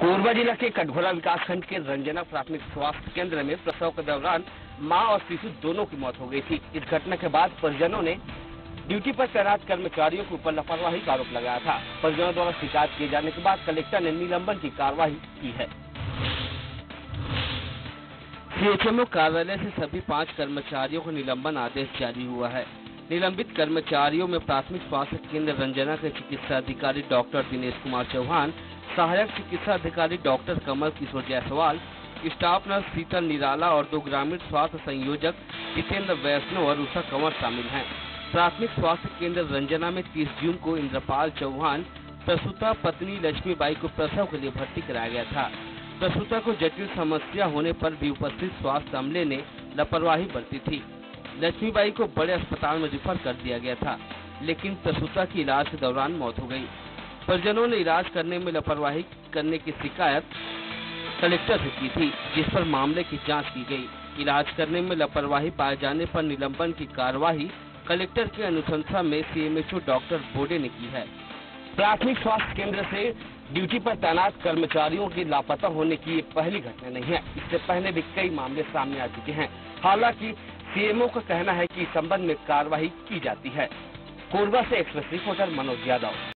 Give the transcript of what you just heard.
कोरबा जिला के कटघोरा विकास खंड के रंजना प्राथमिक स्वास्थ्य केंद्र में प्रसव के दौरान माँ और शिशु दोनों की मौत हो गई थी। इस घटना के बाद परिजनों ने ड्यूटी पर तैनात कर्मचारियों के ऊपर लापरवाही का आरोप लगाया था। परिजनों द्वारा शिकायत किए जाने के बाद कलेक्टर ने निलंबन की कार्रवाई की है। सीएचएमओ कार्यालय से सभी पाँच कर्मचारियों को निलंबन आदेश जारी हुआ है। निलंबित कर्मचारियों में प्राथमिक स्वास्थ्य केंद्र रंजना के चिकित्सा अधिकारी डॉक्टर दिनेश कुमार चौहान सहायक चिकित्सा अधिकारी doctor Kamal Kishore Jaiswal, staff nurse Sheetal Nirala और दो ग्रामीण स्वास्थ्य संयोजक जितेंद्र वैष्णव और उषा कंवर शामिल हैं। प्राथमिक स्वास्थ्य केंद्र रंजना में 30 जून को इंद्रपाल चौहान, प्रसूता पत्नी लक्ष्मीबाई को प्रसव के लिए भर्ती कराया गया था। प्रसूता को जटिल समस्या होने पर भी उपस्थित स्वास्थ्य अमले ने लापरवाही बरती थी। लक्ष्मीबाई को बड़े अस्पताल में रिफर कर दिया गया था, लेकिन प्रसूता की इलाज के दौरान मौत हो गई। परिजनों ने इलाज करने में लापरवाही करने की शिकायत कलेक्टर से की थी, जिस पर मामले की जाँच की गई। इलाज करने में लापरवाही पाए जाने पर निलंबन की कार्यवाही कलेक्टर की अनुशंसा में सीएमएचओ डॉक्टर बोडे ने की है। प्राथमिक स्वास्थ्य केंद्र से ड्यूटी पर तैनात कर्मचारियों के लापता होने की ये पहली घटना नहीं है। इससे पहले भी कई मामले सामने आ चुके हैं। हालाँकि सीएमओ का कहना है कि इस संबंध में कार्रवाई की जाती है। कोरबा से एक्सप्रेस रिपोर्टर मनोज यादव।